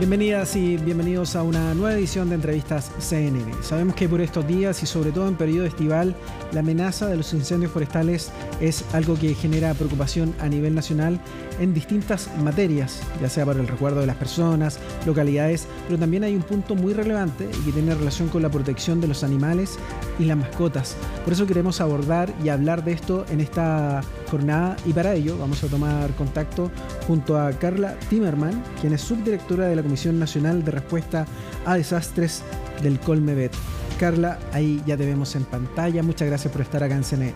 Bienvenidas y bienvenidos a una nueva edición de entrevistas CNN. Sabemos que por estos días y sobre todo en periodo estival, la amenaza de los incendios forestales es algo que genera preocupación a nivel nacional en distintas materias, ya sea para el recuerdo de las personas, localidades, pero también hay un punto muy relevante que tiene relación con la protección de los animales y las mascotas. Por eso queremos abordar y hablar de esto en esta jornada y para ello vamos a tomar contacto junto a Carla Timerman, quien es subdirectora de la Comisión Nacional de Respuesta a Desastres del Colmebet. Carla, ahí ya te vemos en pantalla. Muchas gracias por estar acá en CNE.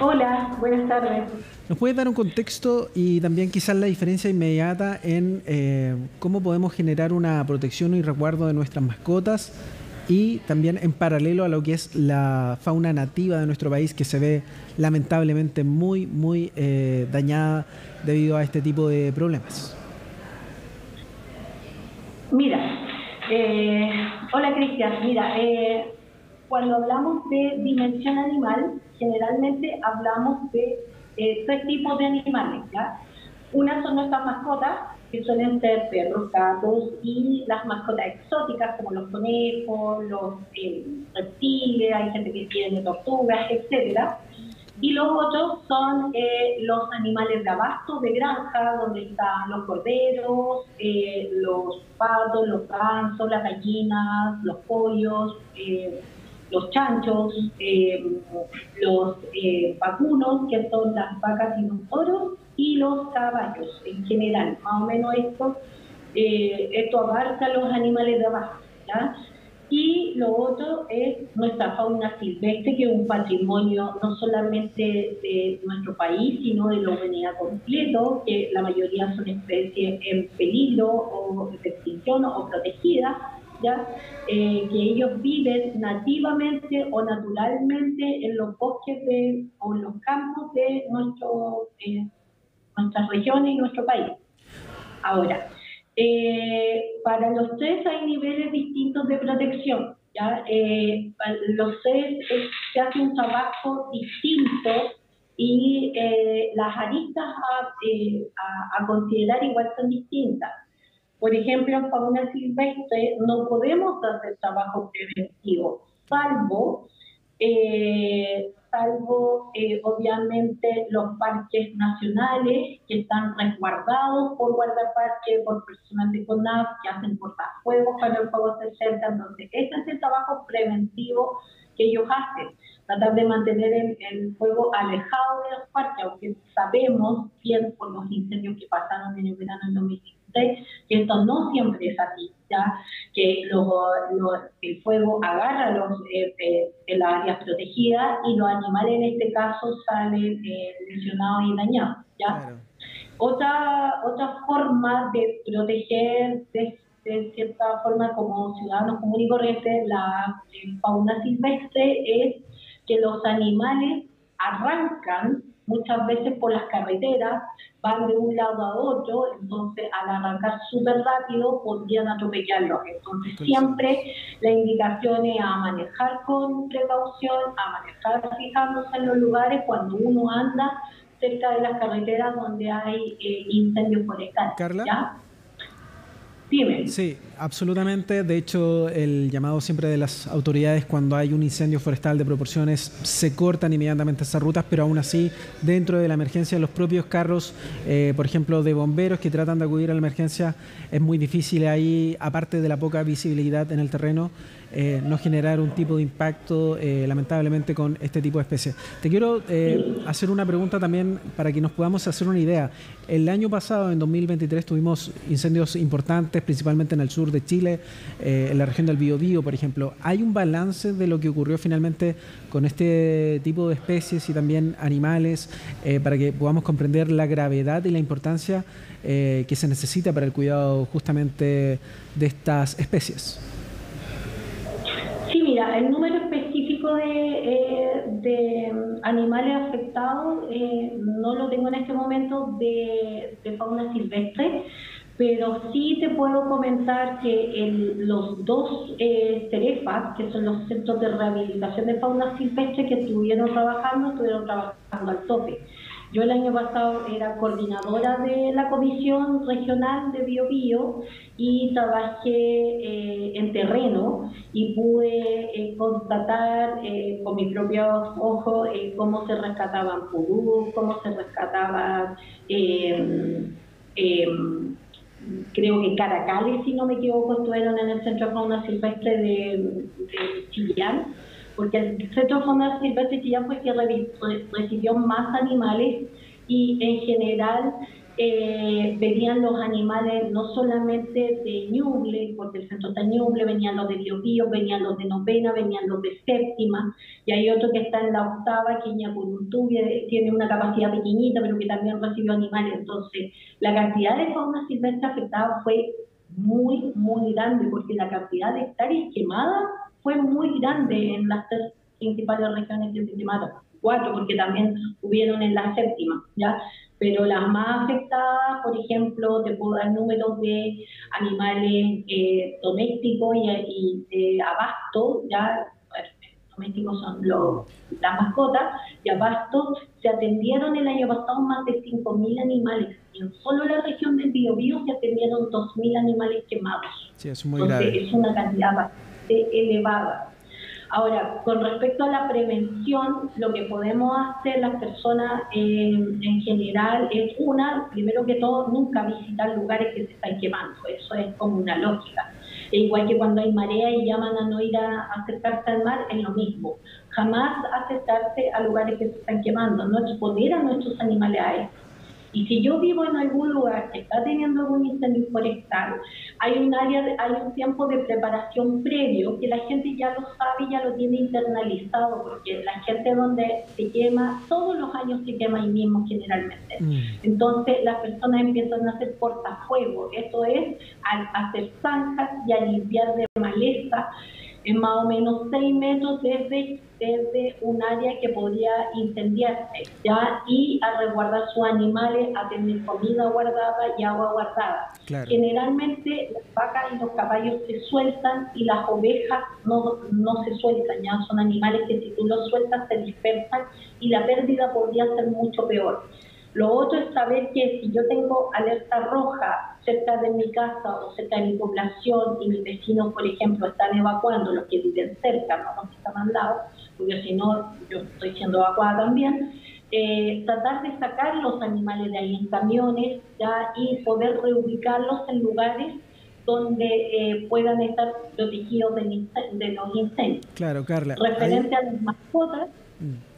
Hola, buenas tardes. ¿Nos puedes dar un contexto y también quizás la diferencia inmediata en eh, cómo podemos generar una protección y resguardo de nuestras mascotas y también en paralelo a lo que es la fauna nativa de nuestro país que se ve lamentablemente muy, muy eh, dañada debido a este tipo de problemas? Mira, eh, hola Cristian, mira, eh, cuando hablamos de dimensión animal, generalmente hablamos de eh, tres tipos de animales, ¿ya? Una son nuestras mascotas, que suelen ser perros, gatos y las mascotas exóticas como los conejos, los reptiles, hay gente que tiene tortugas, etcétera. Y los otros son eh, los animales de abasto, de granja, donde están los corderos, eh, los patos, los gansos, las gallinas, los pollos, eh, los chanchos, los vacunos, que son las vacas y los toros, y los caballos en general. Más o menos esto, esto abarca los animales de abasto. Y lo otro es nuestra fauna silvestre, que es un patrimonio no solamente de nuestro país, sino de la humanidad completo, que la mayoría son especies en peligro o de extinción o protegidas, ¿ya? Eh, que ellos viven nativamente o naturalmente en los bosques de, o en los campos de nuestro, eh, nuestras regiones y nuestro país. Ahora, eh, para los tres hay niveles distintos de protección. Eh, los tres se hace un trabajo distinto y eh, las aristas a, a, considerar igual son distintas. Por ejemplo, en fauna silvestre no podemos hacer trabajo preventivo, salvo salvo eh, obviamente los parques nacionales que están resguardados por guardaparques, por personal de CONAF que hacen portafuegos cuando el fuego se acerca. Entonces, ese es el trabajo preventivo que ellos hacen, tratar de mantener el, fuego alejado de los parques, aunque sabemos bien por los incendios que pasaron en el verano del 2016 que esto no siempre es así que el fuego agarra los, eh, eh, las áreas protegidas y los animales en este caso salen eh, lesionados y dañados. ¿ya? Otra, otra forma de proteger de, cierta forma como ciudadanos comunes y corrientes la fauna silvestre es que los animales arrancan muchas veces por las carreteras, van de un lado a otro, entonces al arrancar súper rápido podrían atropellarlos. Entonces siempre la indicación es a manejar con precaución, a manejar fijándose en los lugares cuando uno anda cerca de las carreteras donde hay eh, incendios forestales. ¿Carla? Sí, absolutamente. De hecho, el llamado siempre de las autoridades cuando hay un incendio forestal de proporciones, se cortan inmediatamente esas rutas, pero aún así, dentro de la emergencia, los propios carros, eh, por ejemplo, de bomberos que tratan de acudir a la emergencia, es muy difícil ahí, aparte de la poca visibilidad en el terreno, eh, no generar un tipo de impacto, eh, lamentablemente, con este tipo de especies. Te quiero eh, hacer una pregunta también para que nos podamos hacer una idea. El año pasado, en 2023, tuvimos incendios importantes, principalmente en el sur de Chile, en la región del Biobío, por ejemplo. ¿Hay un balance de lo que ocurrió finalmente con este tipo de especies y también animales para que podamos comprender la gravedad y la importancia que se necesita para el cuidado justamente de estas especies? El número específico de, eh, de animales afectados eh, no lo tengo en este momento de, fauna silvestre, pero sí te puedo comentar que el, los dos eh, que son los centros de rehabilitación de fauna silvestre que estuvieron trabajando, estuvieron trabajando al tope. Yo el año pasado era coordinadora de la Comisión Regional de Biobío y trabajé eh, en terreno y pude eh, constatar eh, con mis propios ojos cómo se rescataban purú, cómo se rescataban, em, em, creo que caracales, si no me equivoco, estuvieron en el Centro de Fauna Silvestre de, de Chillán porque el Fauna Silvestre fue que recibió más animales y en general eh, venían los animales no solamente de Ñuble, porque el centro está en Ñuble, venían los de Biobío, venían los de novena, venían los de séptima, y hay otro que está en la octava, que es tiene una capacidad pequeñita, pero que también recibió animales. Entonces, la cantidad de fauna silvestre afectada fue muy, muy grande, porque la cantidad de hectáreas quemadas fue muy grande en las tres principales regiones que se quemaron, cuatro, porque también hubieron en la séptima, ¿ya? Pero las más afectadas, por ejemplo, te puedo dar números de animales eh, domésticos y, de abasto, ¿ya? domésticos son los, las mascotas, y abasto, se atendieron el año pasado más de 5.000 animales. Y en solo la región del Biobío se atendieron 2.000 animales quemados. Sí, es muy Entonces, es una cantidad bastante elevada. Ahora, con respecto a la prevención, lo que podemos hacer las personas eh, en general es una, primero que todo, nunca visitar lugares que se están quemando. Eso es como una lógica. E igual que cuando hay marea y llaman a no ir a acercarse al mar, es lo mismo. Jamás acercarse a lugares que se están quemando, no exponer a nuestros animales a esto. Y si yo vivo en algún lugar que está teniendo algún incendio forestal, hay un área, hay un tiempo de preparación previo que la gente ya lo sabe y ya lo tiene internalizado, porque la gente donde se quema, todos los años se quema ahí mismo generalmente. Mm. Entonces las personas empiezan a hacer portafuegos, esto es, a hacer zanjas y a limpiar de maleza en más o menos 6 metros desde, desde un área que podría incendiarse, ¿ya? Y a resguardar sus animales, a tener comida guardada y agua guardada. Generalmente las vacas y los caballos se sueltan y las ovejas no, no se sueltan, ya son animales que si tú los sueltas se dispersan y la pérdida podría ser mucho peor. Lo otro es saber que si yo tengo alerta roja cerca de mi casa o cerca de mi población y mis vecinos, por ejemplo, están evacuando, los que viven cerca, no los que están al lado, porque si no, yo estoy siendo evacuada también, eh, tratar de sacar los animales de ahí en camiones ya, y poder reubicarlos en lugares donde eh, puedan estar protegidos de, de los incendios. Claro, Carla. Referente a las mascotas,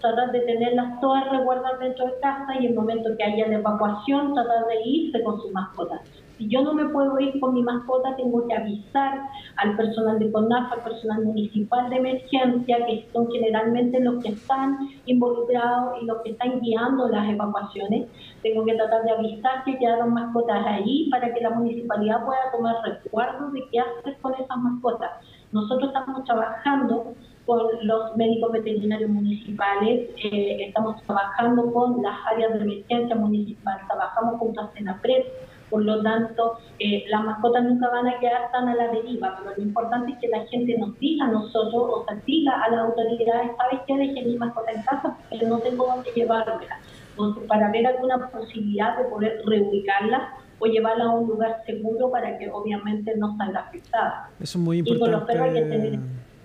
tratar de tenerlas todas resguardadas dentro de casa y en el momento que haya la evacuación tratar de irse con su mascota. Si yo no me puedo ir con mi mascota, tengo que avisar al personal de CONAF, al personal municipal de emergencia, que son generalmente los que están involucrados y los que están guiando las evacuaciones. Tengo que tratar de avisar que quedaron mascotas ahí para que la municipalidad pueda tomar resguardo de qué hacer con esas mascotas. Nosotros estamos trabajando con los médicos veterinarios municipales, eh, estamos trabajando con las áreas de emergencia municipal, trabajamos junto a Senapred, por lo tanto, eh, las mascotas nunca van a quedar tan a la deriva, pero lo importante es que la gente nos diga a nosotros, o sea, diga a las autoridades, ¿sabes qué? Dejé mi mascota en casa, pero no tengo dónde llevármela. Entonces, para ver alguna posibilidad de poder reubicarla o llevarla a un lugar seguro para que obviamente no salga afectada. Eso es muy importante. Y con los perros hay que tener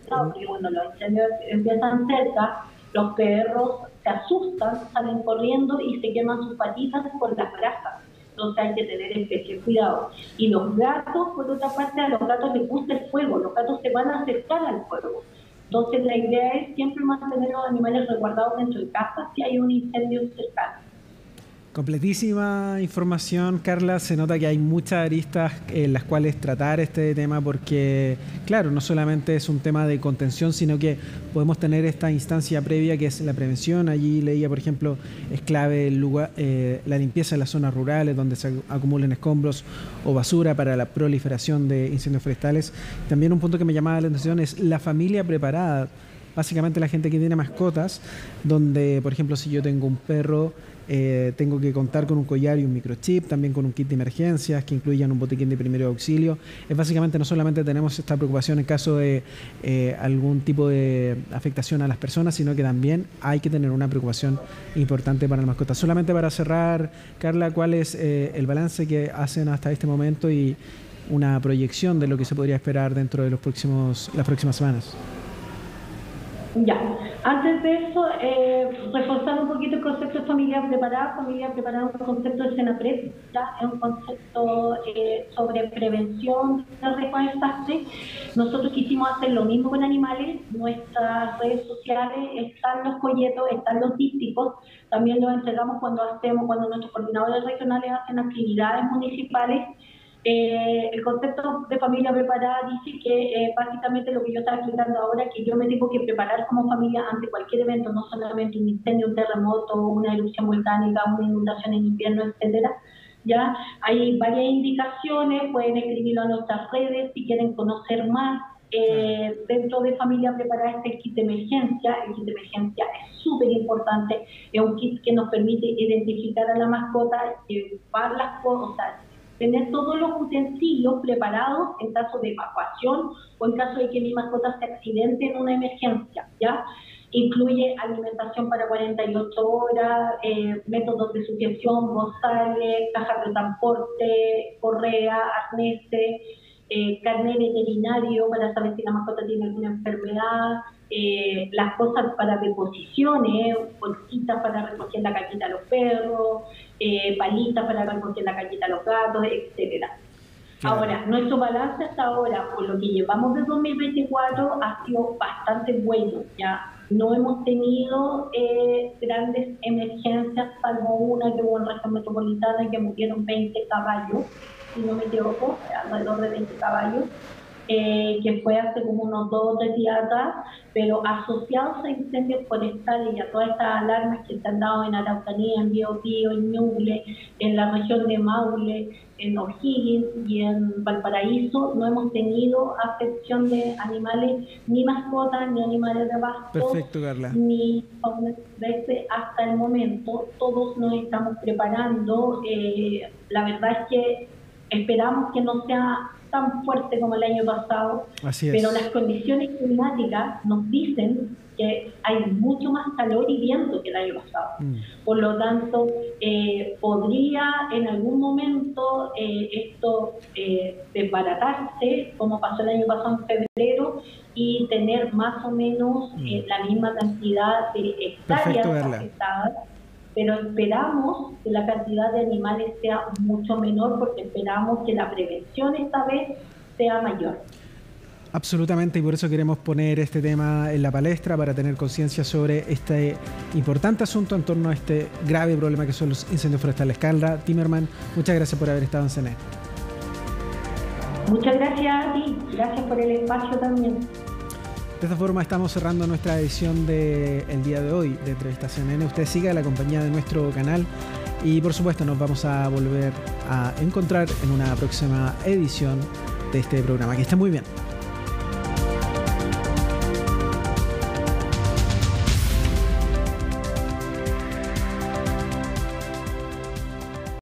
porque cuando los incendios empiezan cerca, los perros se asustan, salen corriendo y se queman sus patitas por las grasas. Entonces hay que tener especial cuidado. Y los gatos, por otra parte, a los gatos les gusta el fuego, los gatos se van a acercar al fuego. Entonces la idea es siempre mantener los animales resguardados dentro de casa si hay un incendio cercano. Completísima información, Carla. Se nota que hay muchas aristas en las cuales tratar este tema porque, claro, no solamente es un tema de contención, sino que podemos tener esta instancia previa que es la prevención. Allí leía, por ejemplo, es clave el lugar, eh, la limpieza de las zonas rurales donde se acumulen escombros o basura para la proliferación de incendios forestales. También un punto que me llamaba la atención es la familia preparada básicamente la gente que tiene mascotas, donde, por ejemplo, si yo tengo un perro eh, tengo que contar con un collar y un microchip, también con un kit de emergencias que incluyan un botiquín de primer auxilio. Es básicamente no solamente tenemos esta preocupación en caso de eh, algún tipo de afectación a las personas, sino que también hay que tener una preocupación importante para la mascota. Solamente para cerrar, Carla, ¿cuál es eh, el balance que hacen hasta este momento y una proyección de lo que se podría esperar dentro de los próximos, las próximas semanas? Ya, antes de eso, eh, reforzar un poquito el concepto de familia preparada. Familia preparada es un concepto de CENAPRED, ya es un concepto eh, sobre prevención de riesgos de desastre. Nosotros quisimos hacer lo mismo con animales. Nuestras redes sociales están los folletos, están los dísticos. También los entregamos cuando hacemos, cuando nuestros coordinadores regionales hacen actividades municipales eh, el concepto de familia preparada dice que eh, básicamente lo que yo estaba explicando ahora, que yo me tengo que preparar como familia ante cualquier evento, no solamente un incendio, un terremoto, una erupción volcánica, una inundación en invierno, etcétera. Ya hay varias indicaciones, pueden escribirlo a nuestras redes si quieren conocer más. Eh, dentro de familia preparada está el kit de emergencia. El kit de emergencia es súper importante. Es un kit que nos permite identificar a la mascota, llevar las cosas, tener todos los utensilios preparados en caso de evacuación o en caso de que mi mascota se accidente en una emergencia, ¿ya? Incluye alimentación para 48 horas, eh, métodos de sujeción, bozales, cajas de transporte, correa, arneses, eh, carnet veterinario para saber si la mascota tiene alguna enfermedad, eh, las cosas para deposiciones, bolsitas para recoger la cajita a los perros, eh, palitas para recoger la cajita a los gatos, etcétera. Ahora, nuestro balance hasta ahora, por lo que llevamos de 2024, ha sido bastante bueno. Ya no hemos tenido eh, grandes emergencias, salvo una que hubo en región metropolitana que murieron 20 caballos, si no me equivoco, alrededor de 20 caballos. Eh, que fue hace como unos dos o tres días atrás, pero asociados a incendios forestales y a todas estas alarmas que se han dado en Araucanía, en Biobío, en Ñuble, en la región de Maule, en O'Higgins y en Valparaíso, no hemos tenido afección de animales, ni mascotas, ni animales de pasto, ni desde hasta el momento. Todos nos estamos preparando. Eh, la verdad es que esperamos que no sea tan fuerte como el año pasado, pero las condiciones climáticas nos dicen que hay mucho más calor y viento que el año pasado. Mm. Por lo tanto, eh, podría en algún momento eh, esto eh, desbaratarse, como pasó el año pasado en febrero, y tener más o menos mm. eh, la misma cantidad de hectáreas afectadas pero esperamos que la cantidad de animales sea mucho menor porque esperamos que la prevención esta vez sea mayor. Absolutamente, y por eso queremos poner este tema en la palestra para tener conciencia sobre este importante asunto en torno a este grave problema que son los incendios forestales. Carla Timerman, muchas gracias por haber estado en CNE. Muchas gracias a ti, gracias por el espacio también. De esta forma estamos cerrando nuestra edición del día de hoy de Entrevistación N. Usted siga la compañía de nuestro canal y por supuesto nos vamos a volver a encontrar en una próxima edición de este programa. Que esté muy bien.